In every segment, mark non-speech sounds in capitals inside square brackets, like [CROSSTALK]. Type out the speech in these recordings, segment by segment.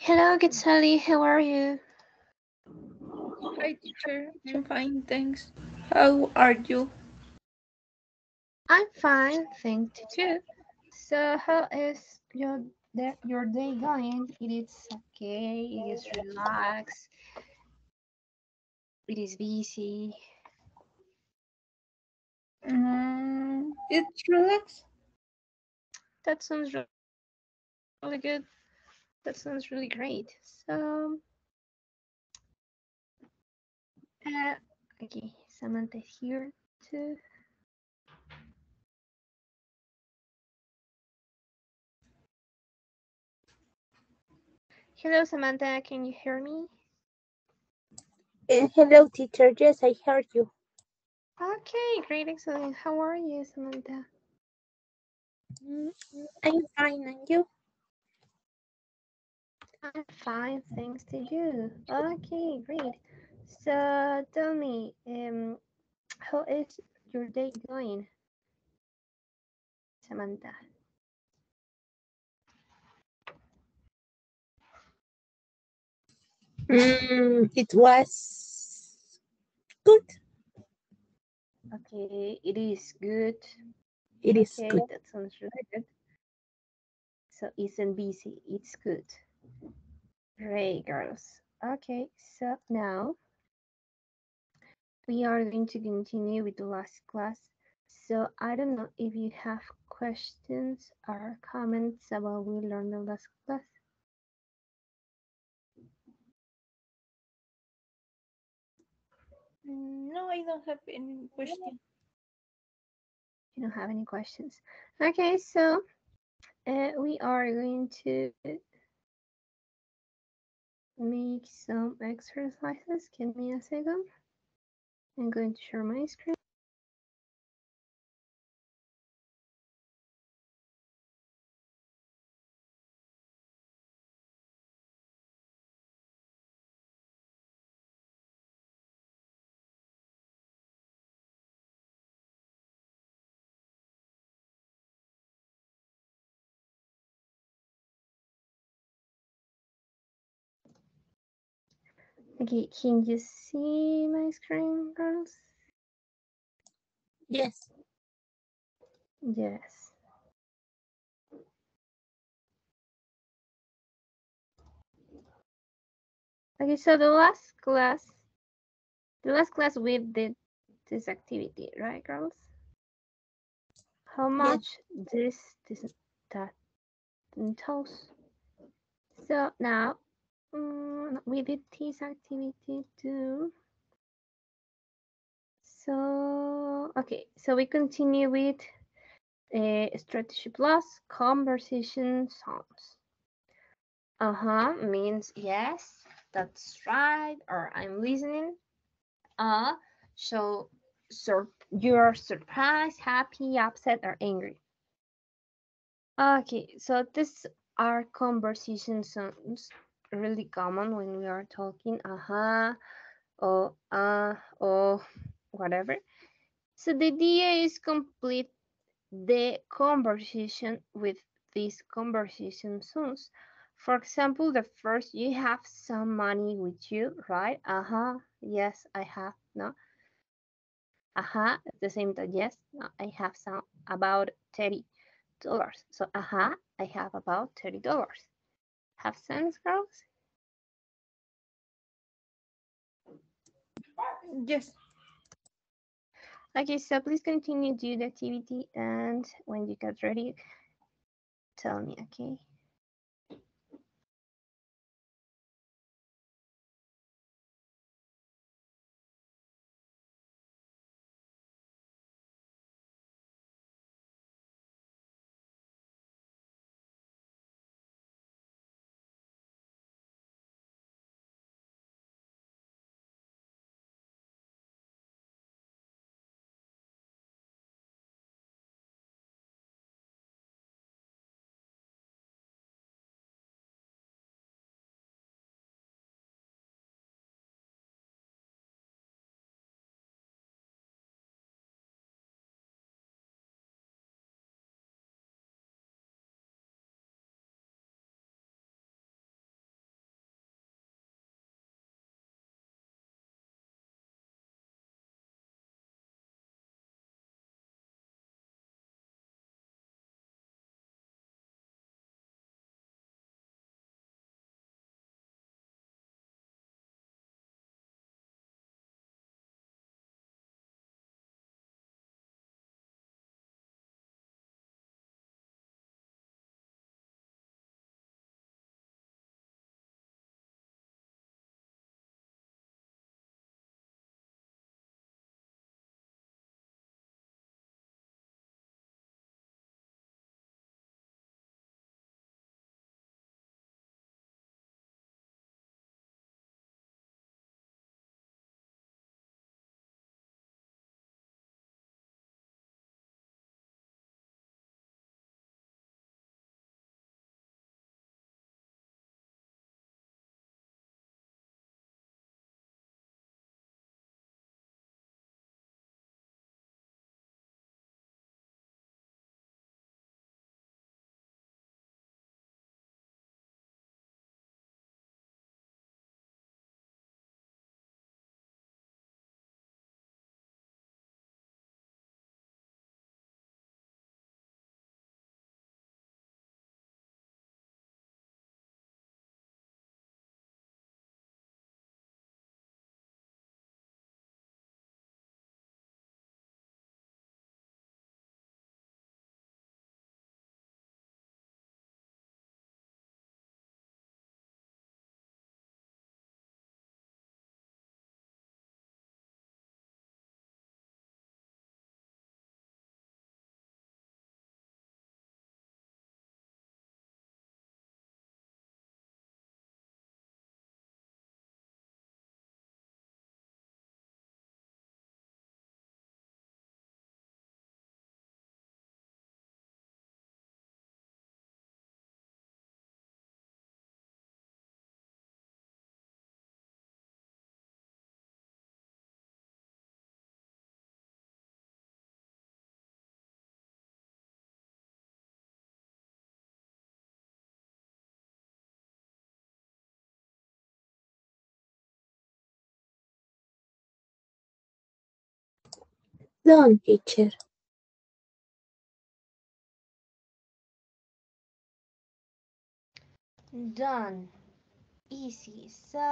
Hello, Quetzali. How are you? Hi, teacher. I'm fine, thanks. How are you? I'm fine, thank you too. So, how is your day, your day going? It is okay. It is relaxed. It is busy. Mm, it's relaxed. That sounds re- really good. That sounds really great. So, uh, okay, Samantha is here too. Hello, Samantha. Can you hear me? Uh, hello, teacher. Yes, I heard you. Okay, great, excellent. How are you, Samantha? Mm, I'm fine, and you? I'm fine, thanks to do. Okay, great. So tell me, um, how is your day going, Samantha? Mm, it was good. Okay, it is good. It is okay, good. that sounds really good. So isn't busy, it's good. Great, girls. Okay, so now we are going to continue with the last class. So I don't know if you have questions or comments about what we learned the last class. No, I don't have any questions. You don't have any questions. Okay, so uh, we are going to make some exercises. Give me a second. I'm going to share my screen. Okay, can you see my screen, girls? Yes. Yes. Okay, so the last class, the last class we did this activity, right, girls? How much this this that and entails? So now we did this activity too. So okay, so we continue with uh, strategy plus conversation sounds. Uh-huh means yes, that's right, or I'm listening. Uh, so sur you're surprised, happy, upset, or angry. Okay, so these are conversation sounds really common when we are talking. Uh-huh, or uh, or whatever. So the idea is complete the conversation with these conversation sounds. For example, the first, you have some money with you, right? Uh-huh, yes, I have, no? Uh-huh, at the same time, yes, no, I have some, about $30. So, uh-huh, I have about $30. Have sense, girls? Yes. Okay, so please continue do the activity and when you get ready, tell me, okay? Done, teacher. Done. Easy. So,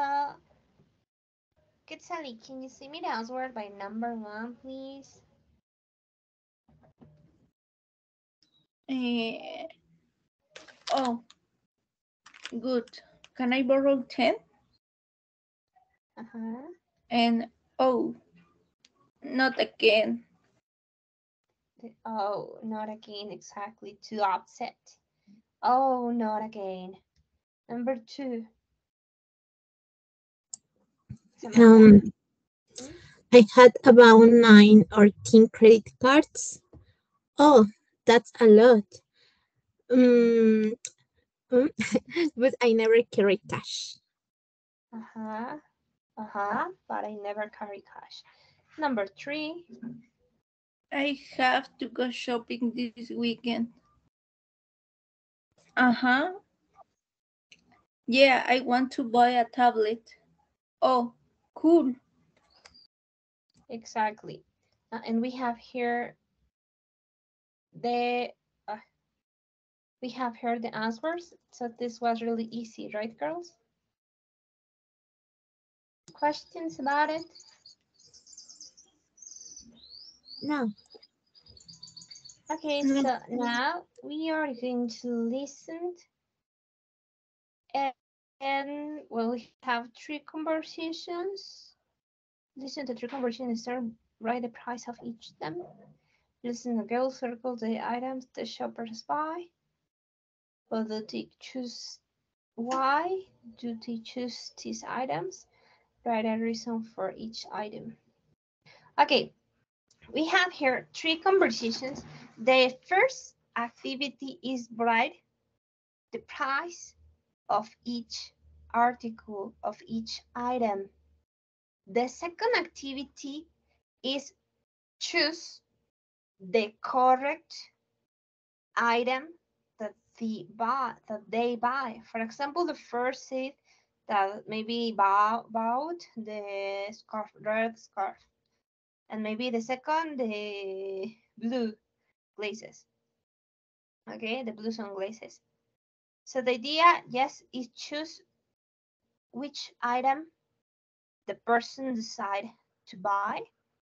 Quetzali, can you see me the answer by number one, please? Eh, oh, good. Can I borrow 10? Uh-huh. And oh, not again. Oh, not again, exactly. Too upset. Oh, not again. Number two. Um, I had about nine or ten credit cards. Oh, that's a lot. Um, [LAUGHS] but I never carry cash. Uh-huh. Uh-huh. But I never carry cash. Number three. I have to go shopping this weekend. Uh-huh. Yeah, I want to buy a tablet. Oh, cool. Exactly. Uh, and we have here the uh, we have here the answers. So this was really easy, right, girls? Questions about it? No. Okay, so now we are going to listen and, and well, we have three conversations. Listen to three conversations, start write the price of each of them. Listen the girl circle the items the shoppers buy. Well, do they choose why do they choose these items? Write a reason for each item. Okay, we have here three conversations. The first activity is write the price of each article of each item. The second activity is choose the correct item that the buy that they buy. For example, the first said that maybe bought the scarf, red scarf, and maybe the second the blue glasses. Okay, the blue sunglasses. So the idea, yes, is choose which item the person decide to buy,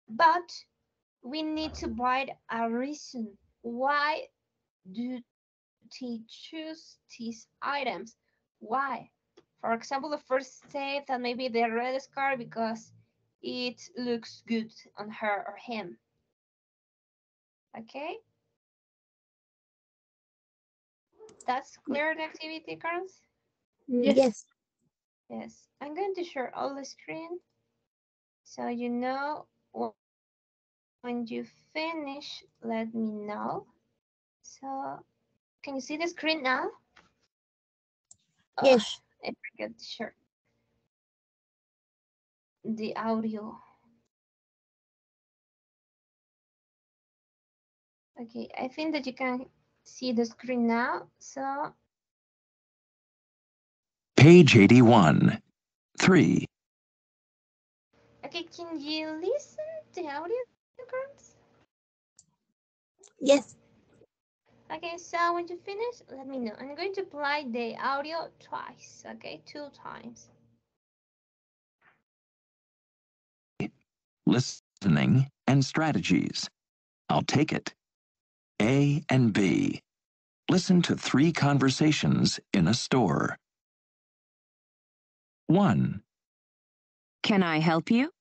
but we need to write a reason why do they choose these items? Why? For example, the first say that maybe the red scarf because it looks good on her or him. Okay? That's clear the activity, girls? Yes. Yes. Yes. I'm going to share all the screen so you know when you finish, let me know. So can you see the screen now? Oh, Yes. I forgot to share the audio. Okay, I think that you can see the screen now. So Page 81. 3. okay, can you listen to the audio, girls? Yes. Okay, so when you finish, let me know. I'm going to play the audio twice, okay, two times. Listening and strategies. I'll take it. A and B. Listen to three conversations in a store. 1. Can I help you?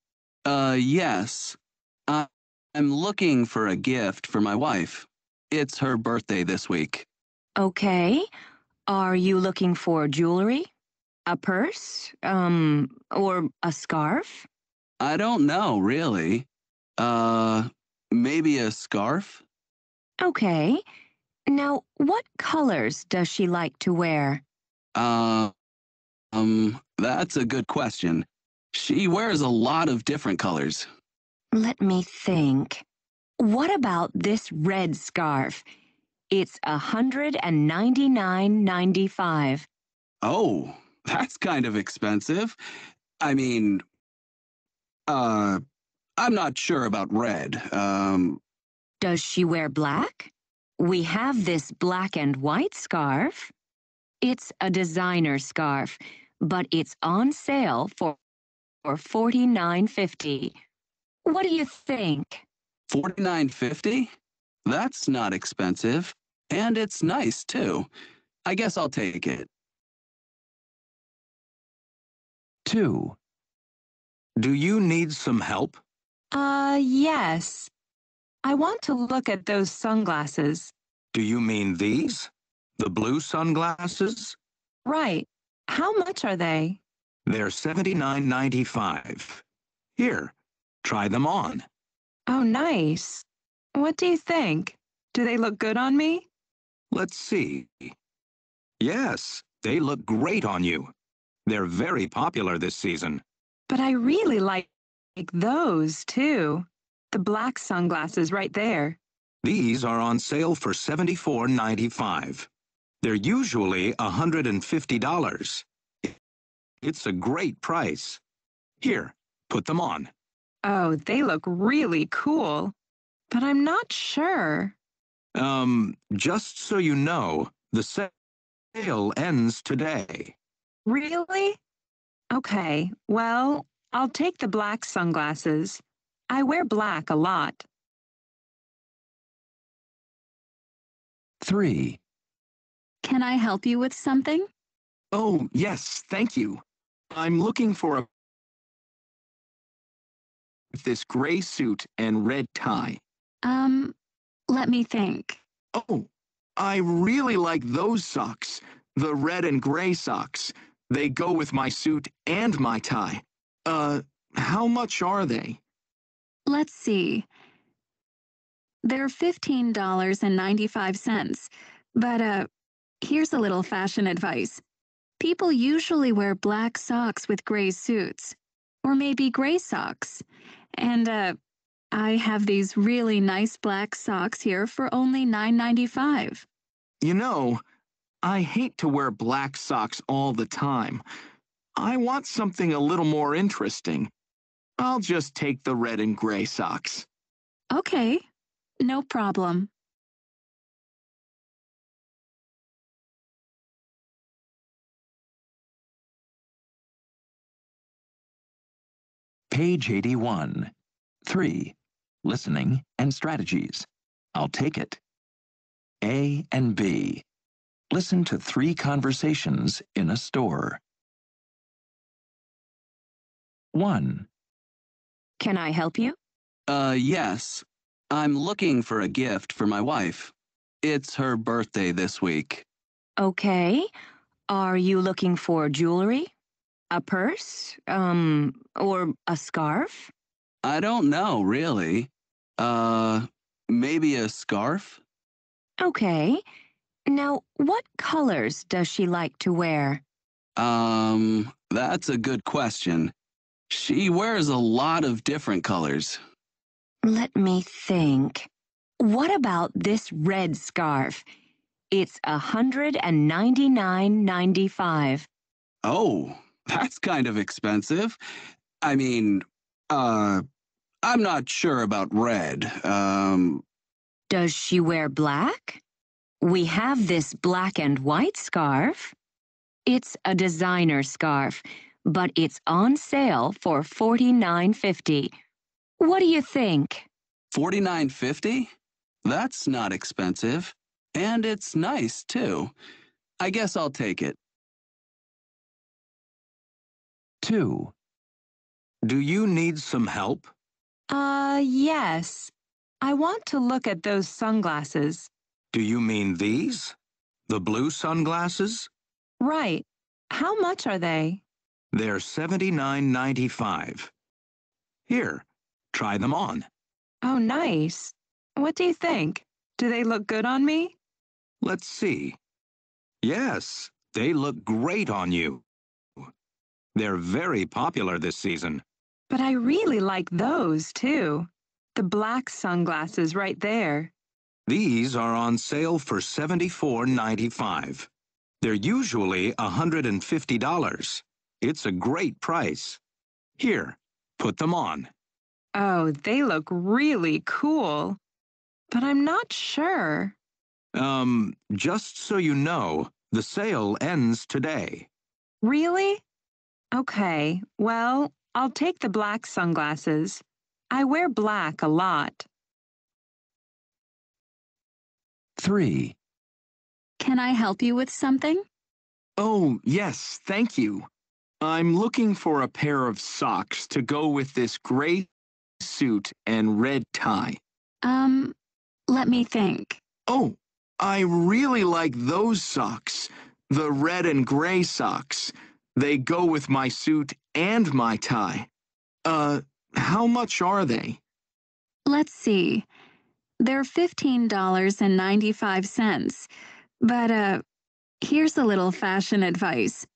Uh, yes. I- I'm looking for a gift for my wife. It's her birthday this week. Okay. Are you looking for jewelry? A purse? Um, or a scarf? I don't know, really. Uh, maybe a scarf? Okay. Now, what colors does she like to wear? Uh, um, that's a good question. She wears a lot of different colors. Let me think. What about this red scarf? It's a hundred and ninety-nine ninety-five. Oh, that's kind of expensive. I mean, uh, I'm not sure about red. Um, Does she wear black? We have this black and white scarf. It's a designer scarf, but it's on sale for for $49.50. What do you think? forty-nine fifty. That's not expensive, and it's nice too. I guess I'll take it. 2. Do you need some help? Uh, yes. I want to look at those sunglasses. Do you mean these? The blue sunglasses? Right. How much are they? They're $79.95. Here, try them on. Oh, nice. What do you think? Do they look good on me? Let's see. Yes, they look great on you. They're very popular this season. But I really like those too. The black sunglasses right there. These are on sale for $74.95. They're usually $150. It's a great price. Here, put them on. Oh, they look really cool. But I'm not sure. Um, just so you know, the sale ends today. Really? Okay, well, I'll take the black sunglasses. I wear black a lot. 3. Can I help you with something? Oh, yes, thank you. I'm looking for a this gray suit and red tie. Um, let me think. Oh, I really like those socks. The red and gray socks. They go with my suit and my tie. Uh, how much are they? Let's see. They're $15.95. But, uh, here's a little fashion advice. People usually wear black socks with gray suits. Or maybe gray socks. And, uh, I have these really nice black socks here for only $9.95. You know, I hate to wear black socks all the time. I want something a little more interesting. I'll just take the red and gray socks. Okay, no problem. Page 81. 3. Listening and strategies. I'll take it. A and B. Listen to three conversations in a store. 1. Can I help you? Uh, yes. I'm looking for a gift for my wife. It's her birthday this week. Okay. Are you looking for jewelry? A purse? Um, or a scarf? I don't know, really. Uh, maybe a scarf? Okay. Now, what colors does she like to wear? Um, that's a good question. She wears a lot of different colors. Let me think. What about this red scarf? It's a hundred and ninety-nine ninety-five. Oh, that's kind of expensive. I mean, uh, I'm not sure about red. Um, Does she wear black? We have this black and white scarf. It's a designer scarf, but it's on sale for $49.50. What do you think? forty-nine fifty? That's not expensive, and it's nice too. I guess I'll take it. 2. Do you need some help? Uh, yes. I want to look at those sunglasses. Do you mean these? The blue sunglasses? Right. How much are they? They're $79.95. Here, try them on. Oh, nice. What do you think? Do they look good on me? Let's see. Yes, they look great on you. They're very popular this season. But I really like those too. The black sunglasses right there. These are on sale for $74.95. They're usually $150. It's a great price. Here, put them on. Oh, they look really cool. But I'm not sure. Um, just so you know, the sale ends today. Really? Okay, well, I'll take the black sunglasses. I wear black a lot. 3. Can I help you with something? Oh, yes, thank you. I'm looking for a pair of socks to go with this gray suit and red tie. Um, let me think. Oh, I really like those socks. The red and gray socks. They go with my suit and my tie. Uh, how much are they? Let's see. They're $15.95. But, uh, here's a little fashion advice.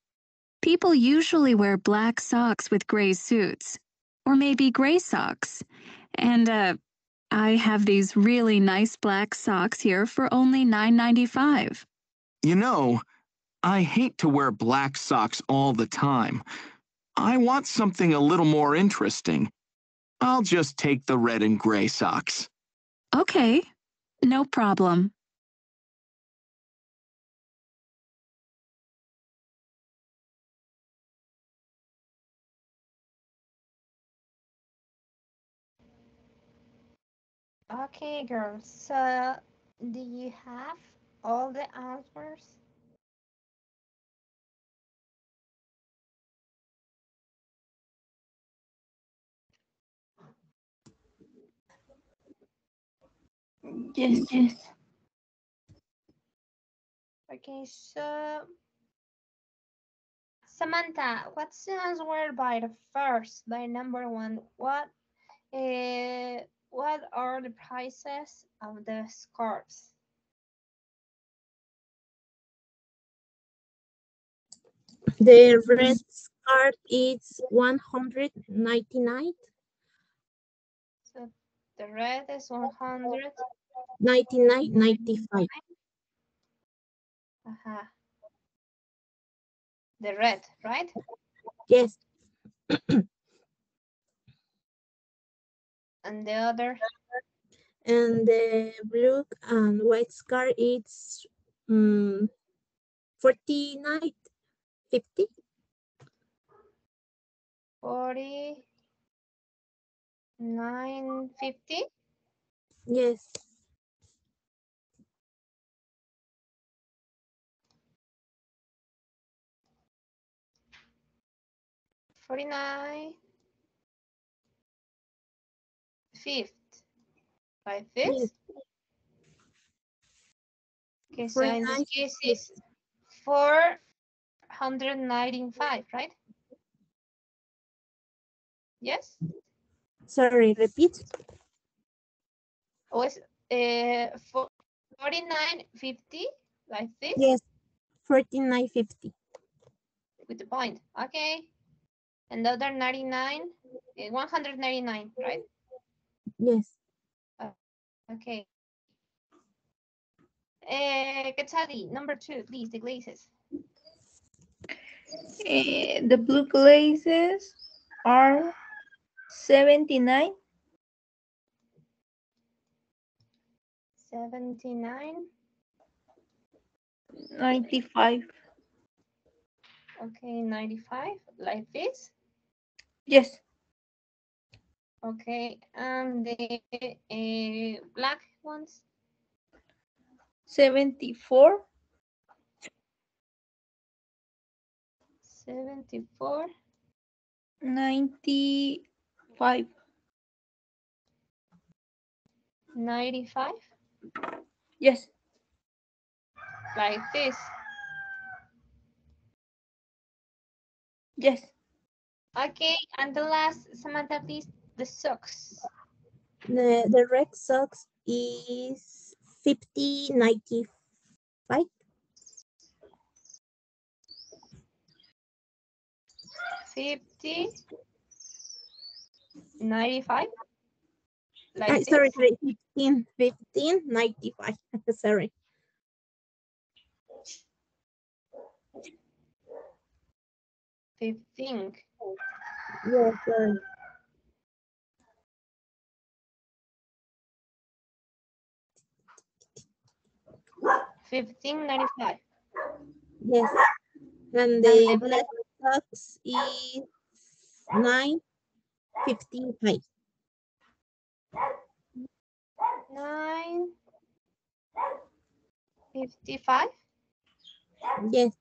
People usually wear black socks with gray suits, or maybe gray socks. And, uh, I have these really nice black socks here for only $9.95. You know, I hate to wear black socks all the time. I want something a little more interesting. I'll just take the red and gray socks. Okay, no problem. Okay, girls. So, do you have all the answers? Yes, yes. Okay, so Samantha, what's the answer by the first, by number one? What, uh, what are the prices of the scarves? The red scarf is 199 So the red is 100. 99 95 Uh-huh. The red, right? yes And the other, and the blue and white scarf is um, 49 50 40, 950. yes. 49 fifth. By fifth? Yes. okay so in this case it's 495 right? Yes sorry repeat. Oh it's uh 4950 like this? Yes 49 50 with the point. Okay. And the other 99 uh, 199 right? Yes. Okay. Uh, Quetzali, number two, please, the glazes. Eh, the blue glazes are 79. 79. 95. Okay, 95, like this. Yes. Okay, and the uh, black ones, 74. 74. 95. 95, Yes. like this. Yes. Okay, and the last, Samantha, please, the socks. the, the red socks is 50 95 50, 95? Sorry, sorry, 15, 15, 95, [LAUGHS] sorry. Fifteen. Yes, sorry. Fifteen ninety-five. Yes. And the black box is nine fifty-five. Nine. Fifty-five. Yes.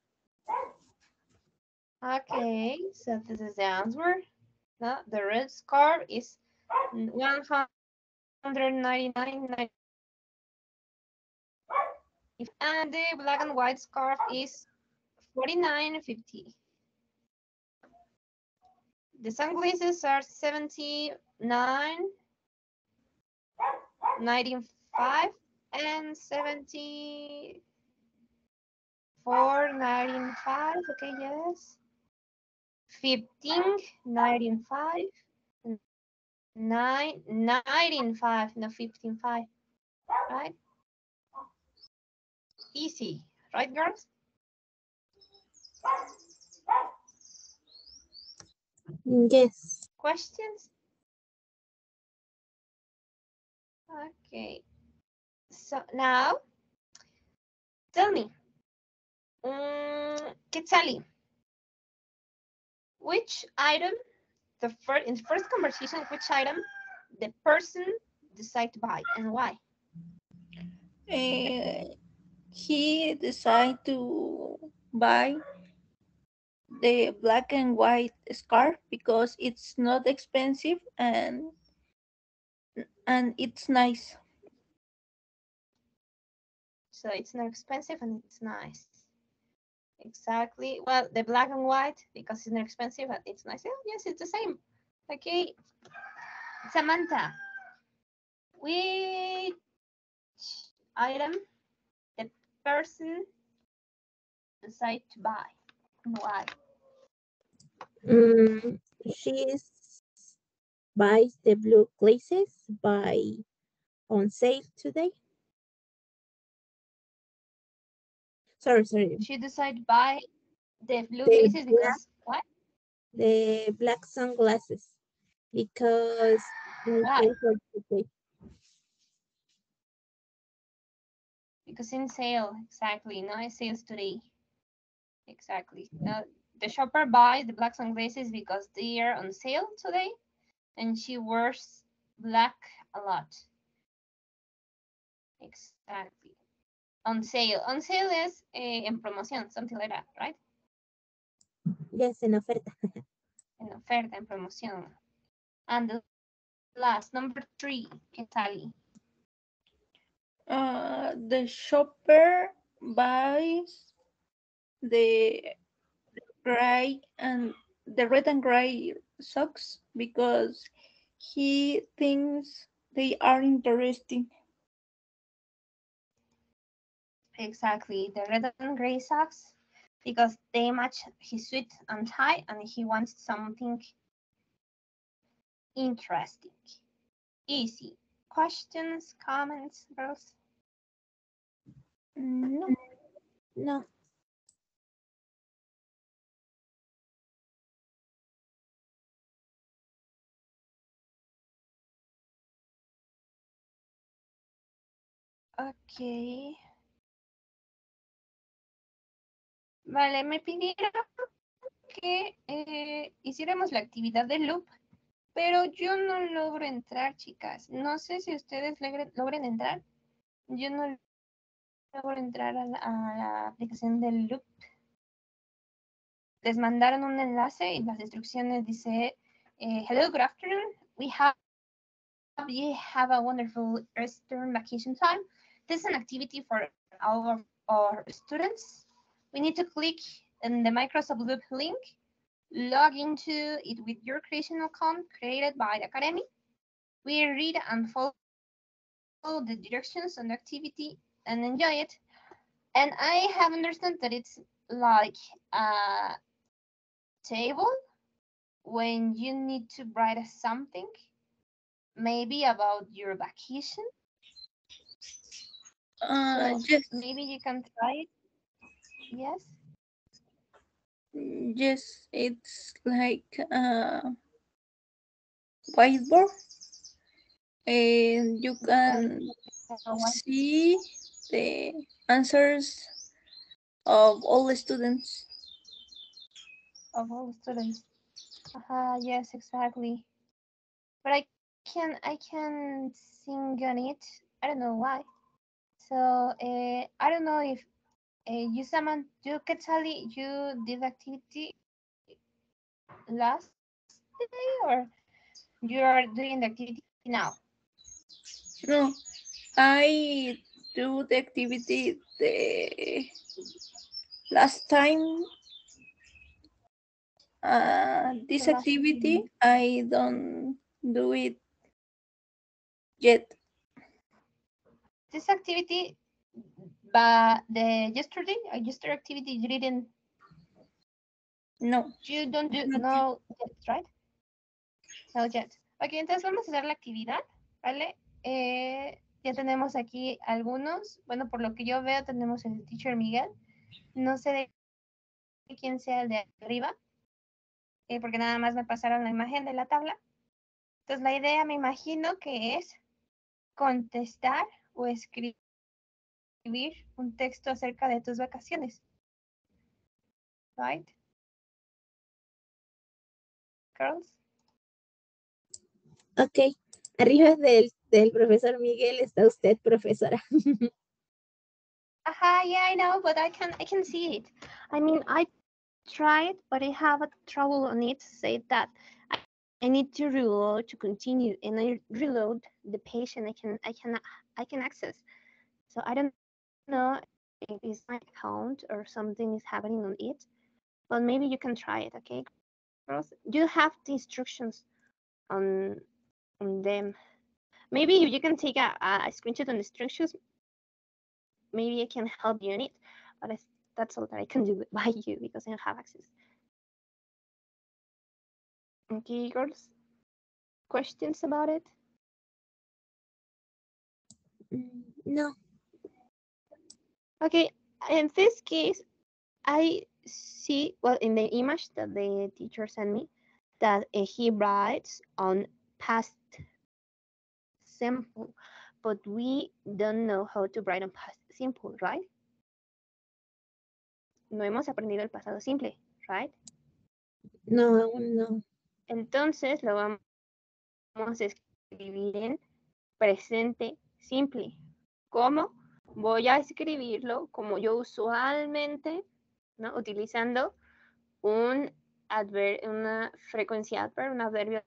Okay, so this is the answer. No, the red scarf is one hundred ninety-nine. And the black and white scarf is forty-nine fifty. The sunglasses are seventy-nine, ninety-five, and seventy. Four ninety-five. Okay, yes. Fifteen ninety-five. Nine ninety-five. No, fifteen-five. Right? Easy, right, girls? Yes. Questions? Okay. So now, tell me, um, Quetzali, which item, the first in the first conversation, which item the person decide to buy and why? Eh, he decided to buy the black and white scarf because it's not expensive and and it's nice. So it's not expensive and it's nice. Exactly. Well, the black and white because it's not expensive and it's nice. Yeah, yes, it's the same. Okay. Samantha, which item the person decide to buy and why? Mm, she buys the blue glasses by on sale today. Sorry, sorry. She decide buy the blue The glasses because what? The black sunglasses because on Why? sale for today. Because in sale, exactly. No it's sales today. Exactly. Now the shopper buys the black sunglasses because they are on sale today, and she wears black a lot. Exactly. On sale. On sale is eh, en promoción, something like that, right? Yes, en oferta. [LAUGHS] En oferta, en promoción. And the last, number three, ¿qué tal? Uh, the shopper buys the gray and the red and gray socks because he thinks they are interesting. Exactly, the red and gray socks because they match his suit and tie and he wants something interesting. Easy. Questions, comments, girls? No. No. Ok. Vale, me pidieron que eh, hiciéramos la actividad de loop, pero yo no logro entrar, chicas. No sé si ustedes logren, entrar. Yo no logro entrar a la, aplicación del loop. Les mandaron un enlace y las instrucciones dice, eh, hello, good afternoon. We have, you have a wonderful Eastern vacation time. This is an activity for all of our students. We need to click in the Microsoft Loop link, log into it with your creation account created by the Academy. We read and follow the directions on the activity and enjoy it. And I have understood that it's like a table when you need to write something, maybe about your vacation. Uh, So yes, maybe you can try it. Yes. yes, it's like a whiteboard, and you can Uh, see the answers of all the students. Of all the students. Uh-huh, yes, exactly. But I can I can sing on it. I don't know why. So uh, I don't know if uh, you someone you can tell you did activity last day or you are doing the activity now. No, I do the activity the last time. Uh, this activity, I don't do it yet. This activity, but the yesterday, yesterday activity you didn't No, You don't do no yet, right? No yet. Ok, entonces vamos a hacer la actividad, ¿vale? Eh, ya tenemos aquí algunos. Bueno, por lo que yo veo, tenemos el teacher Miguel. No sé de quién sea el de arriba, eh, porque nada más me pasaron la imagen de la tabla. Entonces, la idea me imagino que es contestar o escribir un texto acerca de tus vacaciones. Right? Girls? Ok. Arriba del, del profesor Miguel está usted, profesora. [LAUGHS] Aha, yeah, I know, but I can I can see it. I mean, I tried, but I have a trouble on it. Say that I, I need to reload to continue, and I reload the and I can I can I can access. So I don't know if it's my account or something is happening on it, but maybe you can try it. Okay, you have the instructions on on them. Maybe you can take a, a screenshot on the instructions, maybe I can help you in it, but it's, that's all that I can do [LAUGHS] by you because I don't have access. Okay, girls. Questions about it? Mm, No. Okay, in this case, I see, well, in the image that the teacher sent me, that uh, he writes on past simple, but we don't know how to write on past simple, right? No hemos aprendido el pasado simple, right? No, aún no. Entonces lo vamos a escribir en presente simple. ¿Cómo? Voy a escribirlo como yo usualmente, ¿no? Utilizando un adver una frecuencia adverb, un adverbio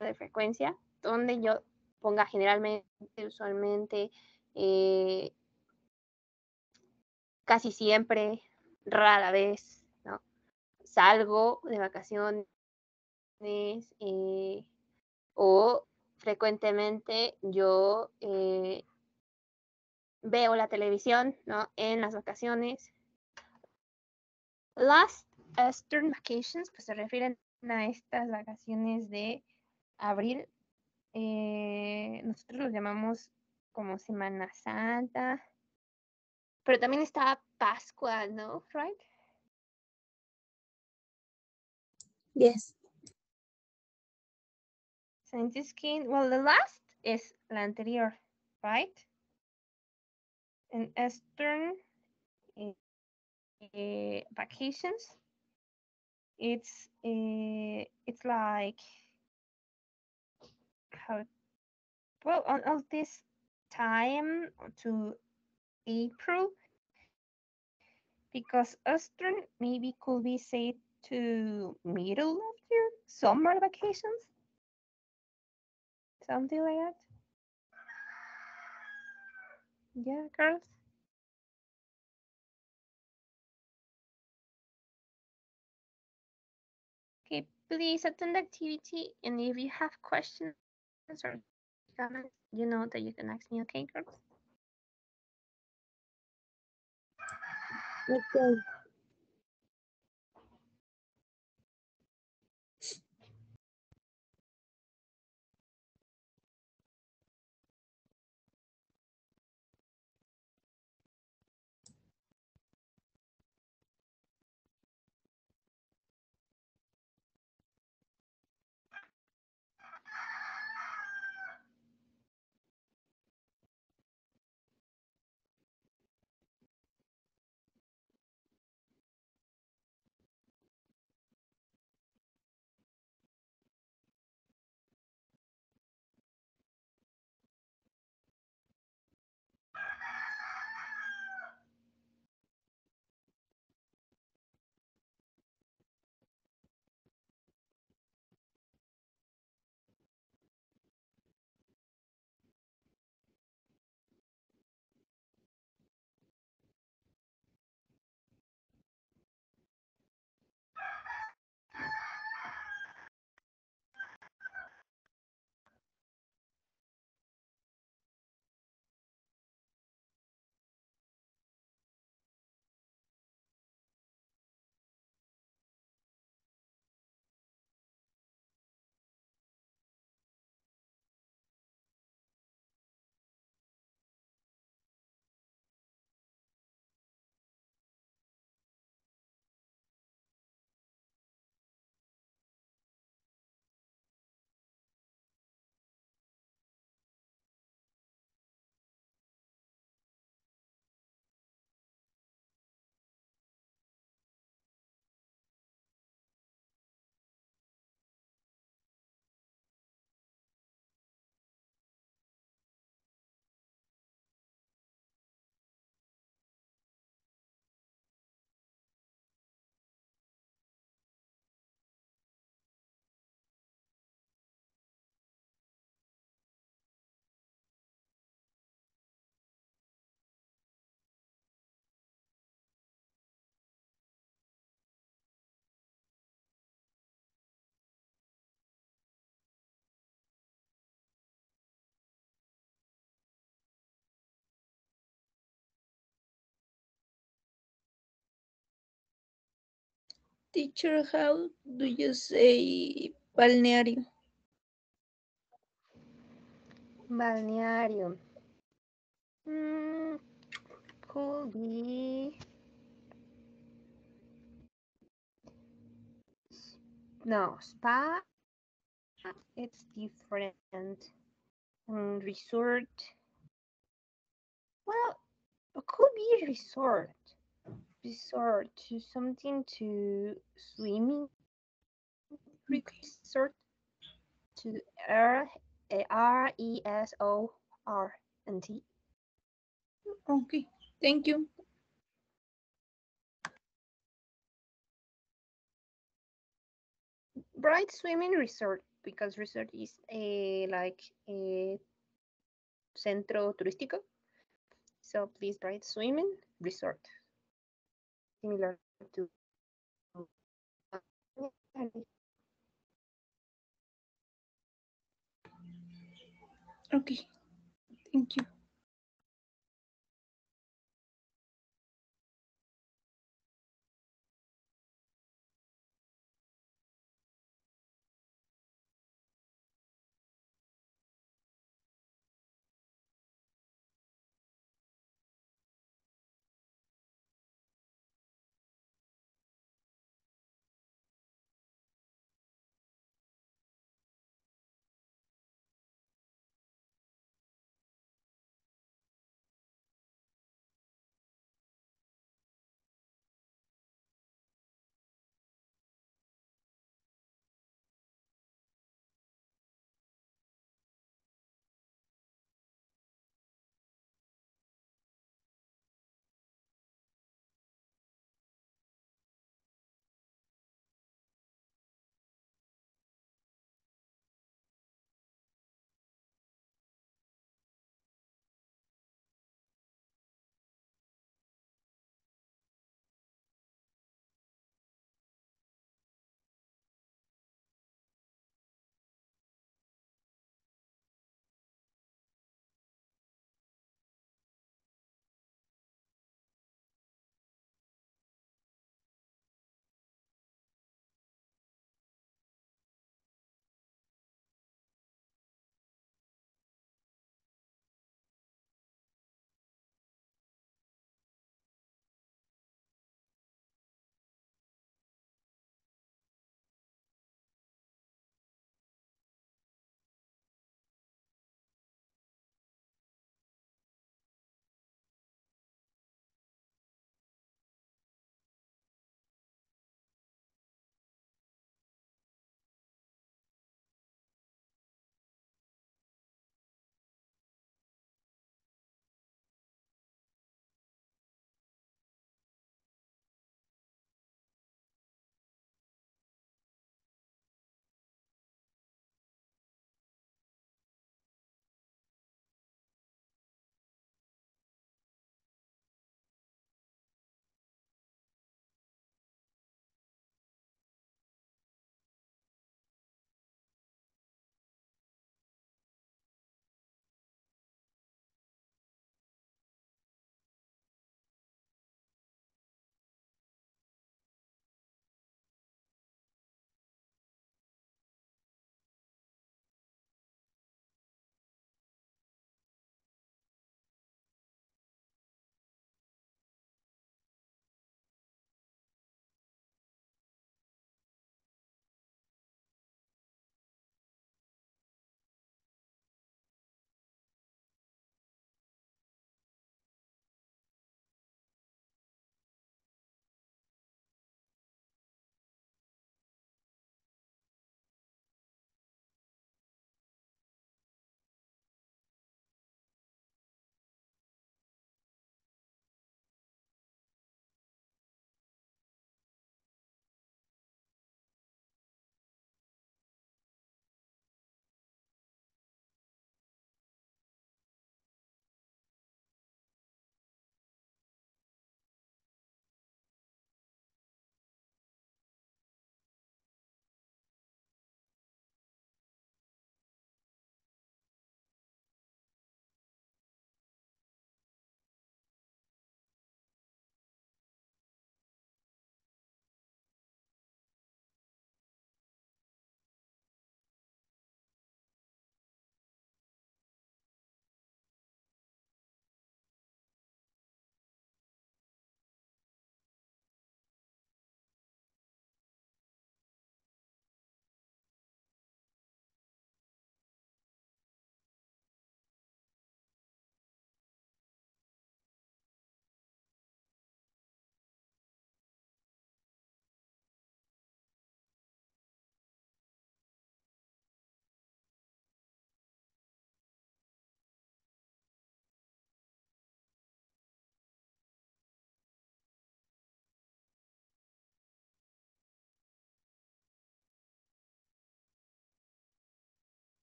de frecuencia, donde yo ponga generalmente, usualmente, eh, casi siempre, rara vez, ¿no? Salgo de vacaciones eh, o frecuentemente yo eh, veo la televisión, ¿no? En las vacaciones. Last Eastern Vacations, pues se refieren a estas vacaciones de abril. Eh, nosotros los llamamos como Semana Santa. Pero también está Pascua, ¿no? Right? Yes. In this case, well, the last is la anterior, right? And Eastern eh, vacations, it's eh, it's like how well on, all this time to April because Eastern maybe could be said to middle of your summer vacations something like that. Yeah, girls. Okay, please attend the activity, and if you have questions or comments, you know that you can ask me. Okay, girls. Okay. Teacher, how do you say balneario? Balneario. Mm, could be. No, spa. It's different. Mm, resort. Well, it could be resort. Resort to something to swimming. Resort to R R E S O R N T. Okay, thank you. Bright swimming resort because resort is a like a centro turístico. So please bright swimming resort. Similar to Okay, thank you.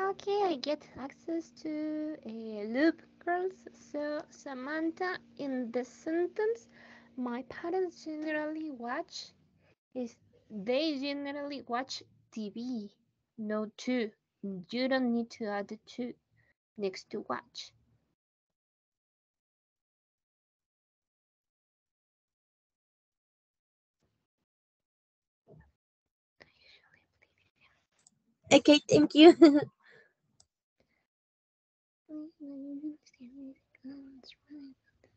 Okay, I get access to a loop, girls. So, Samantha, in the sentence, my parents generally watch is they generally watch TV. No to. You don't need to add the to next to watch. Okay, thank you. [LAUGHS]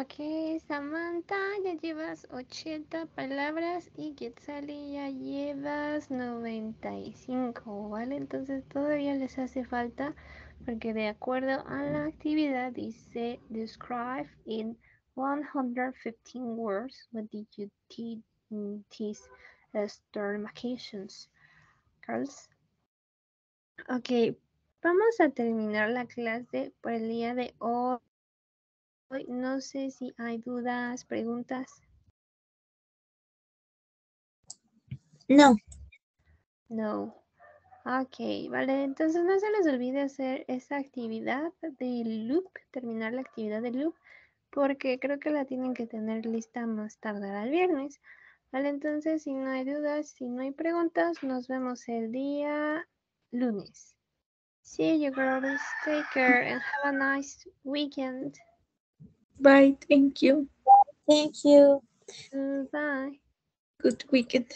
Ok, Samantha, ya llevas 80 palabras y Quetzali ya llevas 95, ¿vale? Entonces todavía les hace falta porque de acuerdo a la actividad dice describe in 115 words what did you teach these storm vacations. Girls. Ok, vamos a terminar la clase por el día de hoy. No sé si hay dudas, preguntas. No. No. Ok, vale. Entonces no se les olvide hacer esa actividad de loop, terminar la actividad de loop, porque creo que la tienen que tener lista más tardar al viernes. Vale, entonces si no hay dudas, si no hay preguntas, nos vemos el día lunes. See you girls. Take care and have a nice weekend. Bye. Thank you. Thank you. Mm, bye. Good weekend.